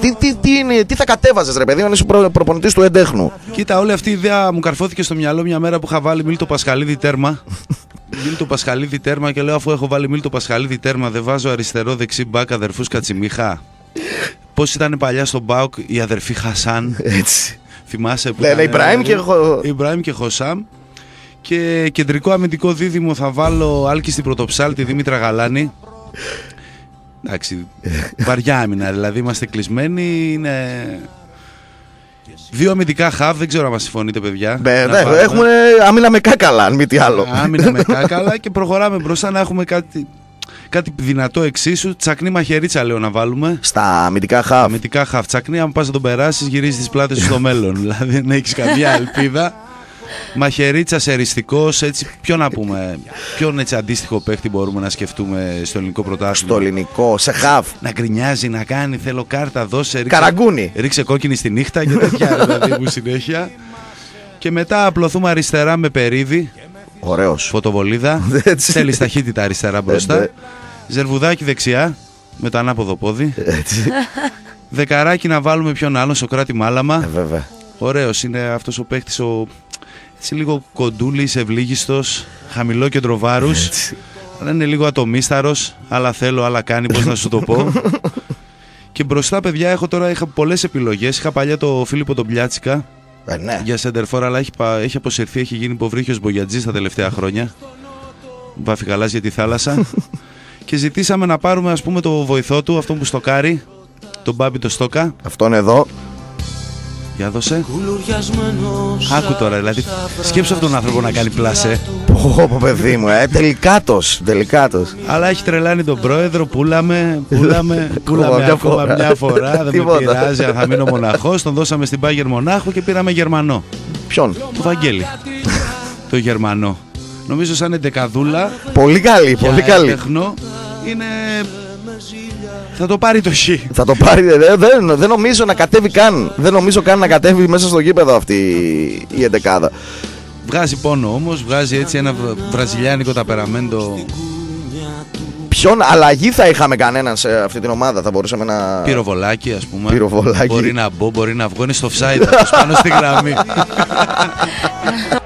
Τι, τι, τι, είναι, τι θα κατέβαζες, ρε παιδί, αν είσαι προ, προπονητής του εντέχνου; Κοίτα, όλη αυτή η ιδέα μου καρφώθηκε στο μυαλό μια μέρα που είχα βάλει Μίλτο Πασχαλίδη τέρμα. Μίλτο Πασχαλίδη τέρμα και λέω αφού έχω βάλει Μίλτο Πασχαλίδη τέρμα δεν βάζω αριστερό δεξί μπακ αδερφούς Κατσιμίχα. Πώς ήταν παλιά στο Μπάουκ οι αδερφοί Χασάν; Έτσι. Θυμάσαι που. Ναι, ναι, ήταν, Ιμπραήμ ε, και Χο- Ιμπραήμ και Χωσάμ. Και κεντρικό αμυντικό δίδυμο θα βάλω Άλκης στην πρωτοψάλτη Δήμητρα Γαλάνη. Εντάξει, βαριά άμυνα, δηλαδή είμαστε κλεισμένοι. Είναι δύο αμυντικά χαβ, δεν ξέρω αν μας συμφωνείτε, παιδιά. Ναι, Να ναι, πάρουμε. έχουμε άμυνα με κάκαλα, αν μη τι άλλο. Άμυνα με κάκαλα και προχωράμε μπροστά να έχουμε κάτι, κάτι δυνατό εξίσου. Τσακνή μαχαιρίτσα, λέω να βάλουμε. Στα αμυντικά χαβ. Αμυντικά χαφ. Τσακνή, αν πας να τον περάσεις, γυρίζει τις πλάτες σου στο μέλλον. δηλαδή δεν έχεις καμιά ελπίδα. Μαχαιρίτσα, εριστικός, έτσι. Ποιο να πούμε, ποιον έτσι αντίστοιχο παίχτη μπορούμε να σκεφτούμε στο ελληνικό πρωτάθλημα; Στο ελληνικό, σε χαβ. Να γκρινιάζει, να κάνει, θέλω κάρτα, δώσε. Ρίξε, Καραγκούνι. ρίξε κόκκινη στη νύχτα και τέτοια δηλαδή που συνέχεια. Και μετά απλωθούμε αριστερά με περίδι, Ωραίος. φωτοβολίδα. Έτσι. Θέλει ταχύτητα αριστερά μπροστά. ναι. Ζερβουδάκι δεξιά, με το ανάποδο πόδι. Έτσι. Δεκαράκι να βάλουμε ποιον άλλο, Σοκράτη Μάλαμα. Ε, βέβαια. Ωραίος είναι αυτός ο παίχτης, ο έτσι λίγο κοντούλη, ευλίγιστος, χαμηλό κέντρο βάρου. Έτσι. Αλλά είναι λίγο ατομίσταρος. Άλλα θέλω, άλλα κάνει, πώς να σου το πω. και μπροστά, παιδιά, έχω τώρα είχα πολλές επιλογές. Είχα παλιά το Φίλιππο τον Πλιάτσικα Ε, ναι. για σέντερφορ, αλλά έχει, πα- έχει αποσυρθεί, έχει γίνει υποβρύχιος μπογιατζής τα τελευταία χρόνια. Βάφει καλά για τη θάλασσα. και ζητήσαμε να πάρουμε, ας πούμε, το βοηθό του, αυτό που στοκάρει, τον Μπάμπι το Στόκα. Αυτόν εδώ. Για δώσε. Άκου τώρα, δηλαδή. Σκέψου αυτόν τον άνθρωπο να κάνει πλασέ. Πω, πω, παιδί μου, ε, τελικάτος, τελικάτος. Αλλά έχει τρελάνει τον πρόεδρο. Πούλαμε, πούλαμε, πούλαμε μια ακόμα φορά. μια φορά. Δεν με Τίποτα. πειράζει αν θα μείνω μοναχός. Τον δώσαμε στην Πάγερ Μονάχο και πήραμε Γερμανό. Ποιον; Το Βαγγέλη. το Γερμανό. Νομίζω σαν εντεκαδούλα. Πολύ καλή, για πολύ καλή. έντεχνο, Είναι. Θα το πάρει το χ. Θα το πάρει, δεν, δεν, δεν νομίζω να κατέβει καν. Δεν νομίζω καν να κατέβει μέσα στο γήπεδο αυτή η εντεκάδα. Βγάζει πόνο όμως, βγάζει έτσι ένα βρα- βραζιλιάνικο ταπεραμέντο. Ποιον αλλαγή θα είχαμε κανέναν σε αυτή την ομάδα, θα μπορούσαμε να. Πυροβολάκι, ας πούμε. Πυροβολάκι. Μπορεί να μπω, μπορεί να βγω. Είναι στο offside αυτός πάνω στη γραμμή.